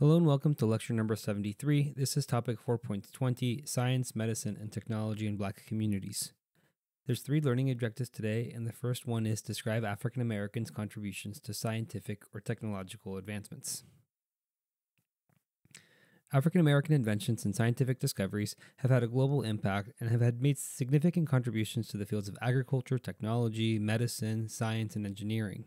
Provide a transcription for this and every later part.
Hello and welcome to lecture number 73. This is topic 4.20 Science, Medicine, and Technology in Black Communities. There's three learning objectives today, and the first one is describe African Americans' contributions to scientific or technological advancements. African American inventions and scientific discoveries have had a global impact and have had made significant contributions to the fields of agriculture, technology, medicine, science, and engineering.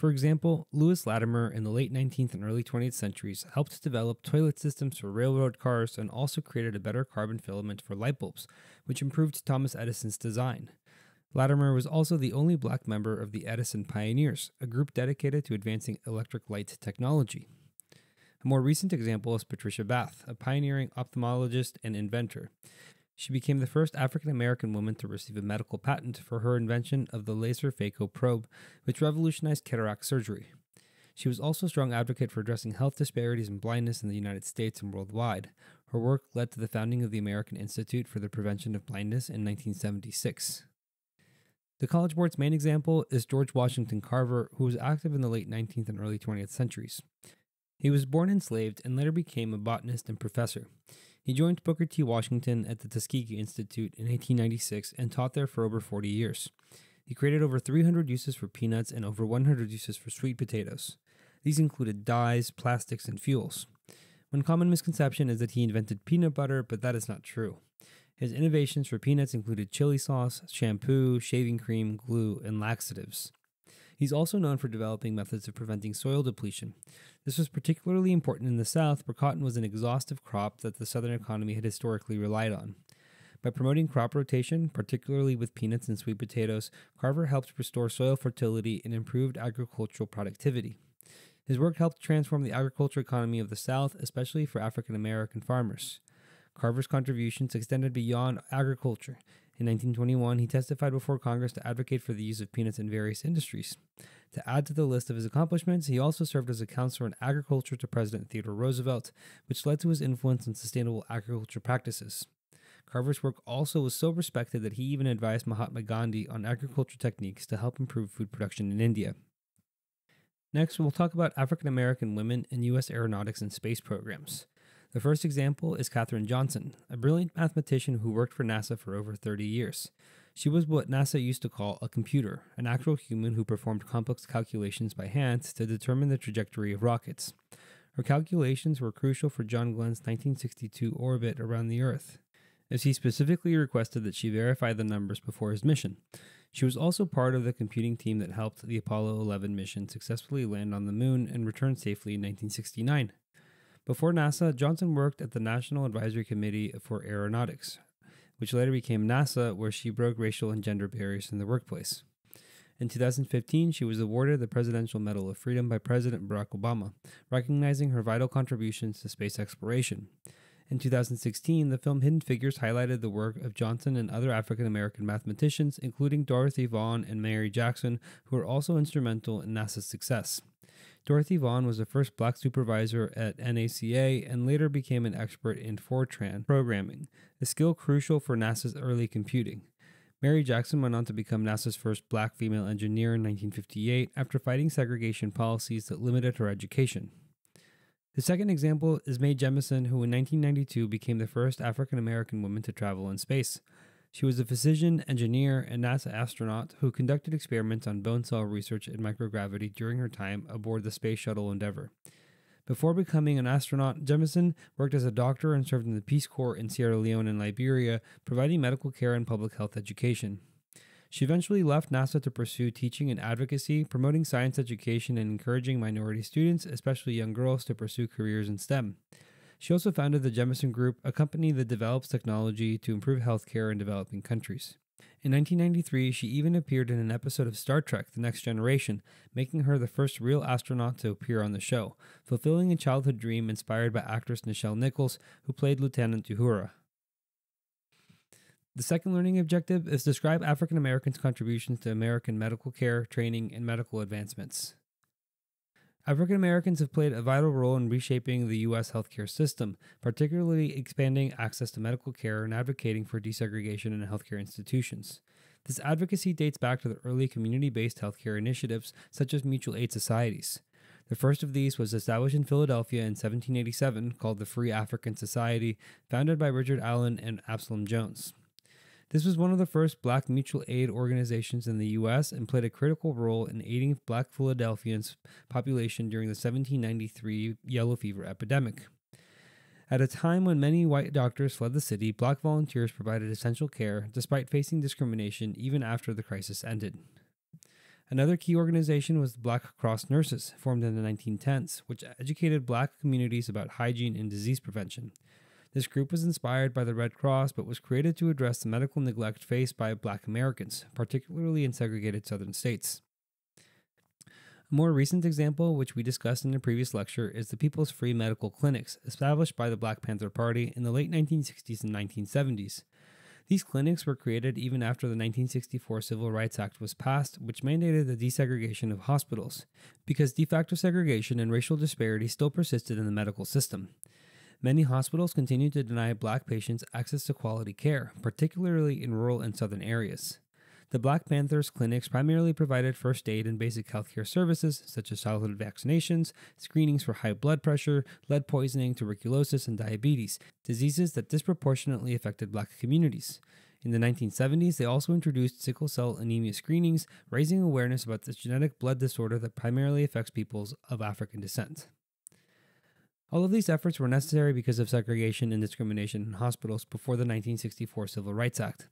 For example, Lewis Latimer in the late 19th and early 20th centuries helped develop toilet systems for railroad cars and also created a better carbon filament for light bulbs, which improved Thomas Edison's design. Latimer was also the only black member of the Edison Pioneers, a group dedicated to advancing electric light technology. A more recent example is Patricia Bath, a pioneering ophthalmologist and inventor. She became the first African American woman to receive a medical patent for her invention of the laser phaco probe, which revolutionized cataract surgery. She was also a strong advocate for addressing health disparities and blindness in the United States and worldwide. Her work led to the founding of the American Institute for the Prevention of Blindness in 1976. The College Board's main example is George Washington Carver, who was active in the late 19th and early 20th centuries. He was born enslaved and later became a botanist and professor. He joined Booker T. Washington at the Tuskegee Institute in 1896 and taught there for over 40 years. He created over 300 uses for peanuts and over 100 uses for sweet potatoes. These included dyes, plastics, and fuels. One common misconception is that he invented peanut butter, but that is not true. His innovations for peanuts included chili sauce, shampoo, shaving cream, glue, and laxatives. He's also known for developing methods of preventing soil depletion. This was particularly important in the South, where cotton was an exhaustive crop that the Southern economy had historically relied on. By promoting crop rotation, particularly with peanuts and sweet potatoes, Carver helped restore soil fertility and improved agricultural productivity. His work helped transform the agriculture economy of the South, especially for African American farmers. Carver's contributions extended beyond agriculture. In 1921, he testified before Congress to advocate for the use of peanuts in various industries. To add to the list of his accomplishments, he also served as a counselor in agriculture to President Theodore Roosevelt, which led to his influence on sustainable agriculture practices. Carver's work also was so respected that he even advised Mahatma Gandhi on agriculture techniques to help improve food production in India. Next, we'll talk about African American women in U.S. aeronautics and space programs. The first example is Katherine Johnson, a brilliant mathematician who worked for NASA for over 30 years. She was what NASA used to call a computer, an actual human who performed complex calculations by hand to determine the trajectory of rockets. Her calculations were crucial for John Glenn's 1962 orbit around the Earth, as he specifically requested that she verify the numbers before his mission. She was also part of the computing team that helped the Apollo 11 mission successfully land on the moon and return safely in 1969. Before NASA, Johnson worked at the National Advisory Committee for Aeronautics, which later became NASA, where she broke racial and gender barriers in the workplace. In 2015, she was awarded the Presidential Medal of Freedom by President Barack Obama, recognizing her vital contributions to space exploration. In 2016, the film Hidden Figures highlighted the work of Johnson and other African American mathematicians, including Dorothy Vaughan and Mary Jackson, who were also instrumental in NASA's success. Dorothy Vaughan was the first black supervisor at NACA and later became an expert in Fortran programming, a skill crucial for NASA's early computing. Mary Jackson went on to become NASA's first black female engineer in 1958 after fighting segregation policies that limited her education. The second example is Mae Jemison, who in 1992 became the first African American woman to travel in space. She was a physician, engineer, and NASA astronaut who conducted experiments on bone cell research in microgravity during her time aboard the Space Shuttle Endeavour. Before becoming an astronaut, Jemison worked as a doctor and served in the Peace Corps in Sierra Leone and Liberia, providing medical care and public health education. She eventually left NASA to pursue teaching and advocacy, promoting science education and encouraging minority students, especially young girls, to pursue careers in STEM. She also founded the Jemison Group, a company that develops technology to improve healthcare in developing countries. In 1993, she even appeared in an episode of Star Trek The Next Generation, making her the first real astronaut to appear on the show, fulfilling a childhood dream inspired by actress Nichelle Nichols, who played Lieutenant Uhura. The second learning objective is describe African Americans' contributions to American medical care, training, and medical advancements. African Americans have played a vital role in reshaping the U.S. healthcare system, particularly expanding access to medical care and advocating for desegregation in healthcare institutions. This advocacy dates back to the early community based healthcare initiatives, such as mutual aid societies. The first of these was established in Philadelphia in 1787, called the Free African Society, founded by Richard Allen and Absalom Jones. This was one of the first black mutual aid organizations in the U.S. and played a critical role in aiding black Philadelphians' population during the 1793 yellow fever epidemic. At a time when many white doctors fled the city, black volunteers provided essential care despite facing discrimination even after the crisis ended. Another key organization was the Black Cross Nurses, formed in the 1910s, which educated black communities about hygiene and disease prevention. This group was inspired by the Red Cross but was created to address the medical neglect faced by black Americans, particularly in segregated southern states. A more recent example, which we discussed in a previous lecture, is the People's Free Medical Clinics, established by the Black Panther Party in the late 1960s and 1970s. These clinics were created even after the 1964 Civil Rights Act was passed, which mandated the desegregation of hospitals, because de facto segregation and racial disparity still persisted in the medical system. Many hospitals continue to deny black patients access to quality care, particularly in rural and southern areas. The Black Panthers clinics primarily provided first aid and basic healthcare services such as childhood vaccinations, screenings for high blood pressure, lead poisoning, tuberculosis, and diabetes, diseases that disproportionately affected black communities. In the 1970s, they also introduced sickle cell anemia screenings, raising awareness about this genetic blood disorder that primarily affects peoples of African descent. All of these efforts were necessary because of segregation and discrimination in hospitals before the 1964 Civil Rights Act.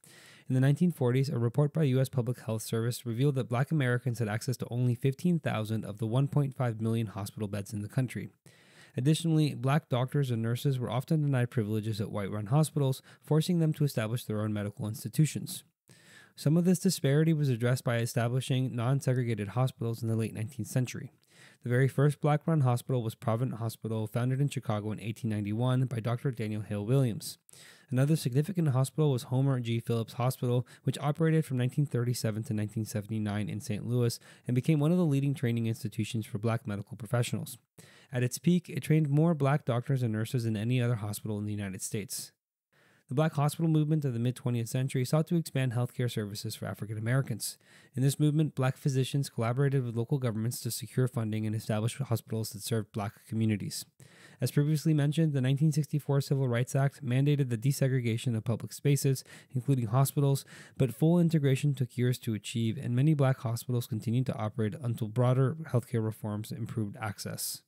In the 1940s, a report by the U.S. Public Health Service revealed that black Americans had access to only 15,000 of the 1.5 million hospital beds in the country. Additionally, black doctors and nurses were often denied privileges at white run hospitals, forcing them to establish their own medical institutions. Some of this disparity was addressed by establishing non segregated hospitals in the late 19th century. The very first black run hospital was Provident Hospital, founded in Chicago in 1891 by Dr. Daniel Hale Williams. Another significant hospital was Homer G. Phillips Hospital, which operated from 1937 to 1979 in St. Louis and became one of the leading training institutions for black medical professionals. At its peak, it trained more black doctors and nurses than any other hospital in the United States. The Black Hospital movement of the mid 20th century sought to expand healthcare services for African Americans. In this movement, black physicians collaborated with local governments to secure funding and establish hospitals that served black communities. As previously mentioned, the 1964 Civil Rights Act mandated the desegregation of public spaces, including hospitals, but full integration took years to achieve, and many black hospitals continued to operate until broader healthcare reforms improved access.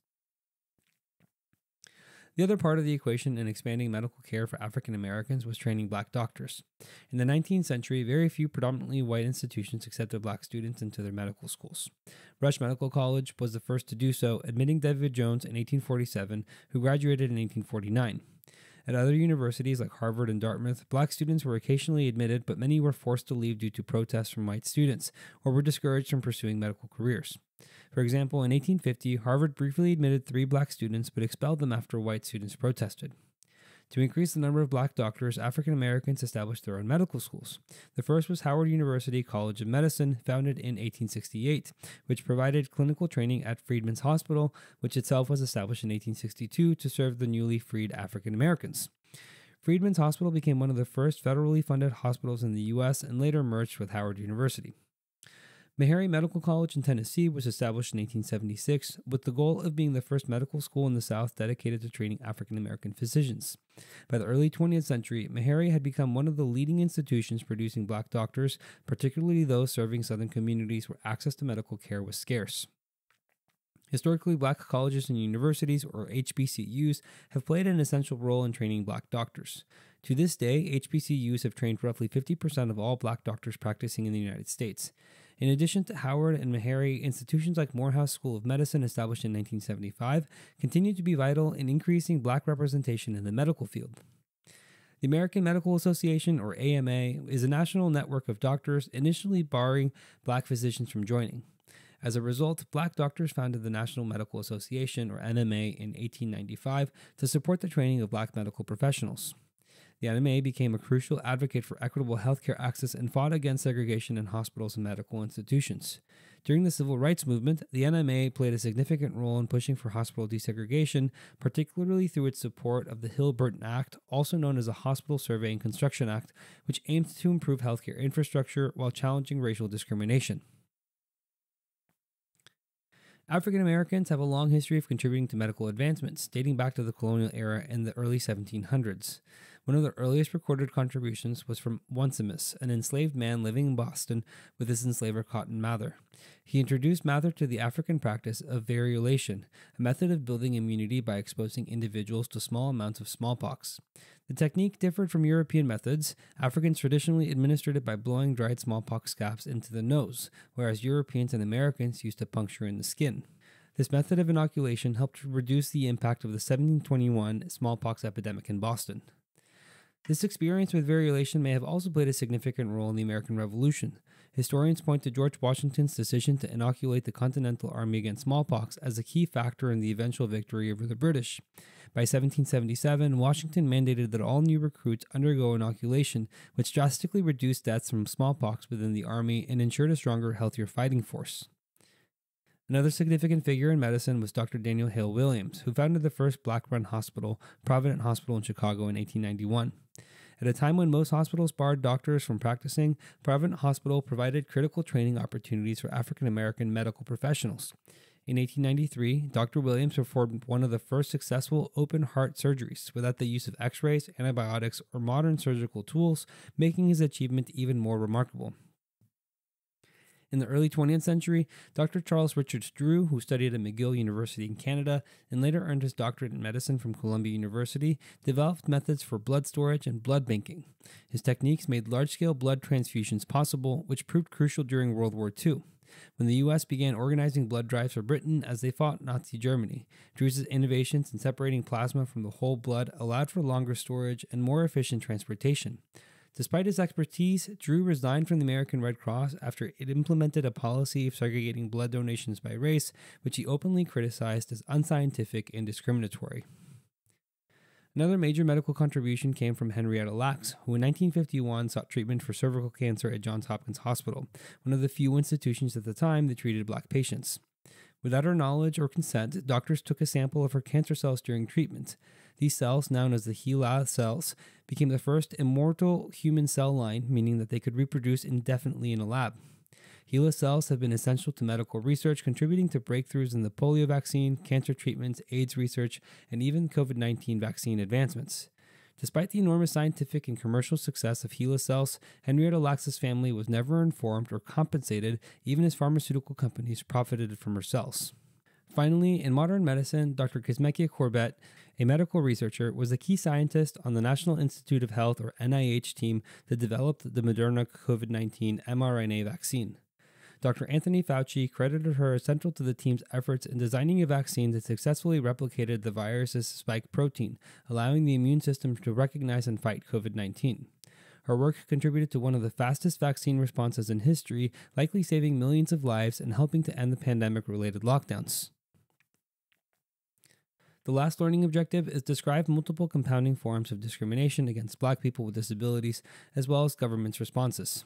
The other part of the equation in expanding medical care for African Americans was training black doctors. In the 19th century, very few predominantly white institutions accepted black students into their medical schools. Rush Medical College was the first to do so, admitting David Jones in 1847, who graduated in 1849. At other universities like Harvard and Dartmouth, black students were occasionally admitted, but many were forced to leave due to protests from white students or were discouraged from pursuing medical careers. For example, in 1850, Harvard briefly admitted three black students but expelled them after white students protested. To increase the number of black doctors, African Americans established their own medical schools. The first was Howard University College of Medicine, founded in 1868, which provided clinical training at Freedmen's Hospital, which itself was established in 1862 to serve the newly freed African Americans. Freedmen's Hospital became one of the first federally funded hospitals in the U.S. and later merged with Howard University. Meharry Medical College in Tennessee was established in 1876 with the goal of being the first medical school in the South dedicated to training African American physicians. By the early 20th century, Meharry had become one of the leading institutions producing black doctors, particularly those serving Southern communities where access to medical care was scarce. Historically, black colleges and universities, or HBCUs, have played an essential role in training black doctors. To this day, HBCUs have trained roughly 50% of all black doctors practicing in the United States. In addition to Howard and Meharry, institutions like Morehouse School of Medicine, established in 1975, continue to be vital in increasing black representation in the medical field. The American Medical Association, or AMA, is a national network of doctors initially barring black physicians from joining. As a result, black doctors founded the National Medical Association, or NMA, in 1895 to support the training of black medical professionals. The NMA became a crucial advocate for equitable healthcare access and fought against segregation in hospitals and medical institutions. During the civil rights movement, the NMA played a significant role in pushing for hospital desegregation, particularly through its support of the Hill Burton Act, also known as the Hospital Survey and Construction Act, which aimed to improve healthcare infrastructure while challenging racial discrimination. African Americans have a long history of contributing to medical advancements, dating back to the colonial era in the early 1700s. One of the earliest recorded contributions was from Onesimus, an enslaved man living in Boston with his enslaver Cotton Mather. He introduced Mather to the African practice of variolation, a method of building immunity by exposing individuals to small amounts of smallpox. The technique differed from European methods. Africans traditionally administered it by blowing dried smallpox scabs into the nose, whereas Europeans and Americans used to puncture in the skin. This method of inoculation helped reduce the impact of the 1721 smallpox epidemic in Boston. This experience with variolation may have also played a significant role in the American Revolution. Historians point to George Washington's decision to inoculate the Continental Army against smallpox as a key factor in the eventual victory over the British. By 1777, Washington mandated that all new recruits undergo inoculation, which drastically reduced deaths from smallpox within the Army and ensured a stronger, healthier fighting force. Another significant figure in medicine was Dr. Daniel Hale Williams, who founded the first black run hospital, Provident Hospital in Chicago, in 1891. At a time when most hospitals barred doctors from practicing, Provident Hospital provided critical training opportunities for African American medical professionals. In 1893, Dr. Williams performed one of the first successful open heart surgeries without the use of x rays, antibiotics, or modern surgical tools, making his achievement even more remarkable. In the early 20th century, Dr. Charles Richards Drew, who studied at McGill University in Canada and later earned his doctorate in medicine from Columbia University, developed methods for blood storage and blood banking. His techniques made large scale blood transfusions possible, which proved crucial during World War II. When the U.S. began organizing blood drives for Britain as they fought Nazi Germany, Drew's innovations in separating plasma from the whole blood allowed for longer storage and more efficient transportation. Despite his expertise, Drew resigned from the American Red Cross after it implemented a policy of segregating blood donations by race, which he openly criticized as unscientific and discriminatory. Another major medical contribution came from Henrietta Lacks, who in 1951 sought treatment for cervical cancer at Johns Hopkins Hospital, one of the few institutions at the time that treated black patients. Without her knowledge or consent, doctors took a sample of her cancer cells during treatment. These cells, known as the HeLa cells, became the first immortal human cell line, meaning that they could reproduce indefinitely in a lab. HeLa cells have been essential to medical research, contributing to breakthroughs in the polio vaccine, cancer treatments, AIDS research, and even COVID 19 vaccine advancements. Despite the enormous scientific and commercial success of HeLa cells, Henrietta Lacks's family was never informed or compensated, even as pharmaceutical companies profited from her cells. Finally, in modern medicine, Dr. Kizzmekia Corbett, a medical researcher, was a key scientist on the National Institute of Health or NIH team that developed the Moderna COVID 19 mRNA vaccine. Dr. Anthony Fauci credited her as central to the team's efforts in designing a vaccine that successfully replicated the virus's spike protein, allowing the immune system to recognize and fight COVID 19. Her work contributed to one of the fastest vaccine responses in history, likely saving millions of lives and helping to end the pandemic related lockdowns. The last learning objective is describe multiple compounding forms of discrimination against black people with disabilities, as well as government's responses.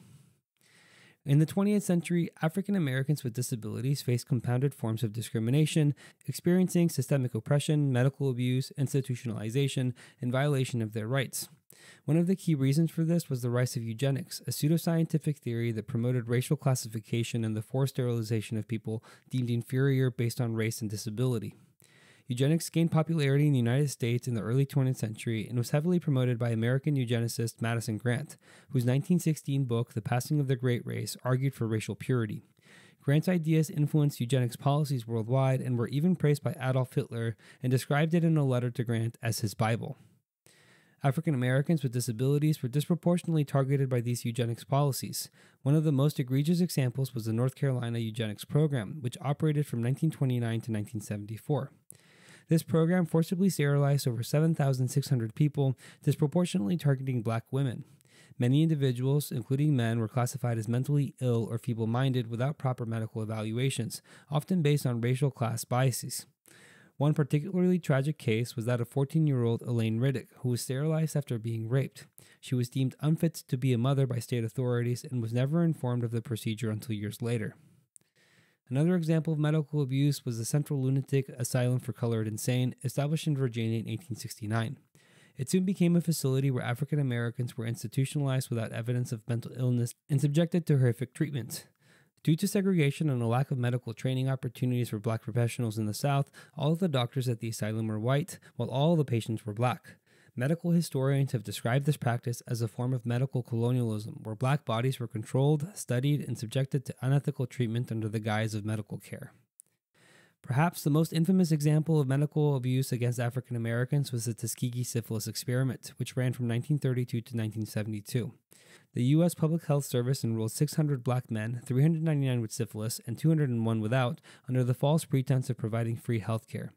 In the 20th century, African Americans with disabilities faced compounded forms of discrimination, experiencing systemic oppression, medical abuse, institutionalization, and violation of their rights. One of the key reasons for this was the rise of eugenics, a pseudoscientific theory that promoted racial classification and the forced sterilization of people deemed inferior based on race and disability. Eugenics gained popularity in the United States in the early 20th century and was heavily promoted by American eugenicist Madison Grant, whose 1916 book, The Passing of the Great Race, argued for racial purity. Grant's ideas influenced eugenics policies worldwide and were even praised by Adolf Hitler and described it in a letter to Grant as his Bible. African Americans with disabilities were disproportionately targeted by these eugenics policies. One of the most egregious examples was the North Carolina Eugenics Program, which operated from 1929 to 1974. This program forcibly sterilized over 7,600 people, disproportionately targeting black women. Many individuals, including men, were classified as mentally ill or feeble minded without proper medical evaluations, often based on racial class biases. One particularly tragic case was that of 14 year old Elaine Riddick, who was sterilized after being raped. She was deemed unfit to be a mother by state authorities and was never informed of the procedure until years later. Another example of medical abuse was the Central Lunatic Asylum for Colored Insane, established in Virginia in 1869. It soon became a facility where African Americans were institutionalized without evidence of mental illness and subjected to horrific treatment. Due to segregation and a lack of medical training opportunities for black professionals in the South, all of the doctors at the asylum were white, while all the patients were black. Medical historians have described this practice as a form of medical colonialism, where black bodies were controlled, studied, and subjected to unethical treatment under the guise of medical care. Perhaps the most infamous example of medical abuse against African Americans was the Tuskegee syphilis experiment, which ran from 1932 to 1972. The U.S. Public Health Service enrolled 600 black men, 399 with syphilis, and 201 without, under the false pretense of providing free health care.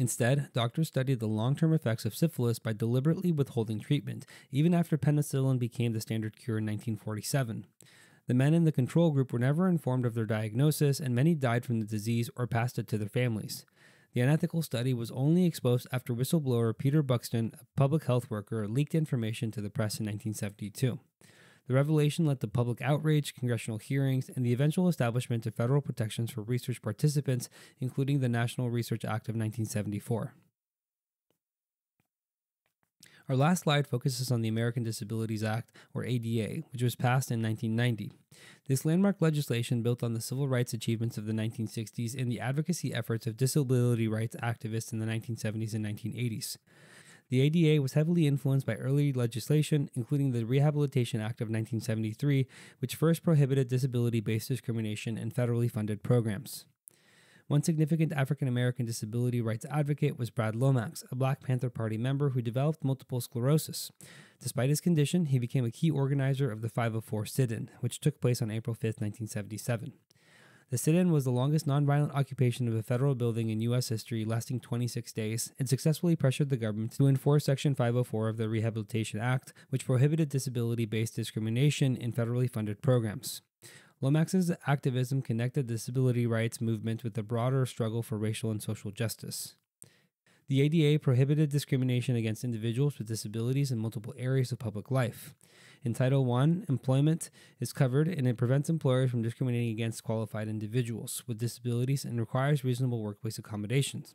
Instead, doctors studied the long term effects of syphilis by deliberately withholding treatment, even after penicillin became the standard cure in 1947. The men in the control group were never informed of their diagnosis, and many died from the disease or passed it to their families. The unethical study was only exposed after whistleblower Peter Buxton, a public health worker, leaked information to the press in 1972. The revelation led to public outrage, congressional hearings, and the eventual establishment of federal protections for research participants, including the National Research Act of 1974. Our last slide focuses on the American Disabilities Act, or ADA, which was passed in 1990. This landmark legislation built on the civil rights achievements of the 1960s and the advocacy efforts of disability rights activists in the 1970s and 1980s. The ADA was heavily influenced by early legislation, including the Rehabilitation Act of 1973, which first prohibited disability based discrimination in federally funded programs. One significant African American disability rights advocate was Brad Lomax, a Black Panther Party member who developed multiple sclerosis. Despite his condition, he became a key organizer of the 504 sit in, which took place on April 5, 1977. The sit in was the longest nonviolent occupation of a federal building in U.S. history, lasting 26 days, and successfully pressured the government to enforce Section 504 of the Rehabilitation Act, which prohibited disability based discrimination in federally funded programs. Lomax's activism connected the disability rights movement with the broader struggle for racial and social justice. The ADA prohibited discrimination against individuals with disabilities in multiple areas of public life. In Title I, employment is covered and it prevents employers from discriminating against qualified individuals with disabilities and requires reasonable workplace accommodations.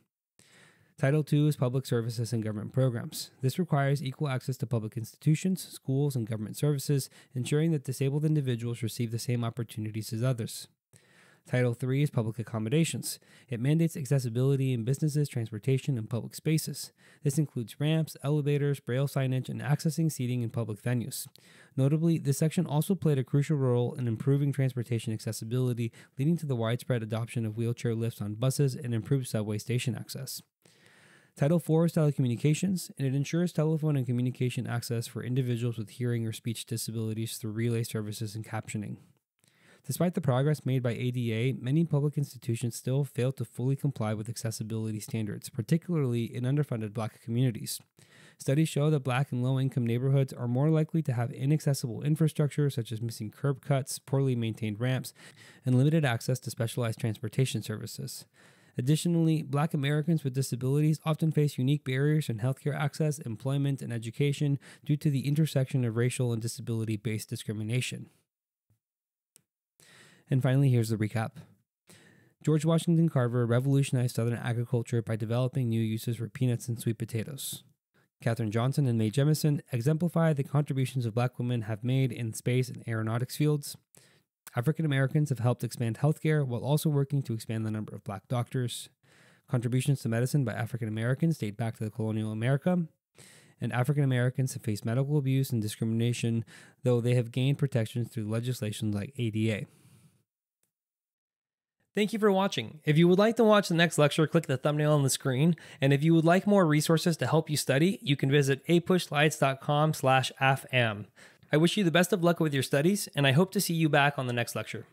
Title II is public services and government programs. This requires equal access to public institutions, schools, and government services, ensuring that disabled individuals receive the same opportunities as others. Title III is public accommodations. It mandates accessibility in businesses, transportation, and public spaces. This includes ramps, elevators, braille signage, and accessing seating in public venues. Notably, this section also played a crucial role in improving transportation accessibility, leading to the widespread adoption of wheelchair lifts on buses and improved subway station access. Title IV is telecommunications, and it ensures telephone and communication access for individuals with hearing or speech disabilities through relay services and captioning. Despite the progress made by ADA, many public institutions still fail to fully comply with accessibility standards, particularly in underfunded black communities. Studies show that black and low income neighborhoods are more likely to have inaccessible infrastructure, such as missing curb cuts, poorly maintained ramps, and limited access to specialized transportation services. Additionally, black Americans with disabilities often face unique barriers in healthcare access, employment, and education due to the intersection of racial and disability based discrimination. And finally, here's the recap. George Washington Carver revolutionized Southern agriculture by developing new uses for peanuts and sweet potatoes. Katherine Johnson and Mae Jemison exemplify the contributions of black women have made in space and aeronautics fields. African Americans have helped expand healthcare while also working to expand the number of black doctors. Contributions to medicine by African Americans date back to the colonial America. And African Americans have faced medical abuse and discrimination, though they have gained protections through legislation like ADA. Thank you for watching. If you would like to watch the next lecture, click the thumbnail on the screen. And if you would like more resources to help you study, you can visit apushslides.com slash afam. I wish you the best of luck with your studies, and I hope to see you back on the next lecture.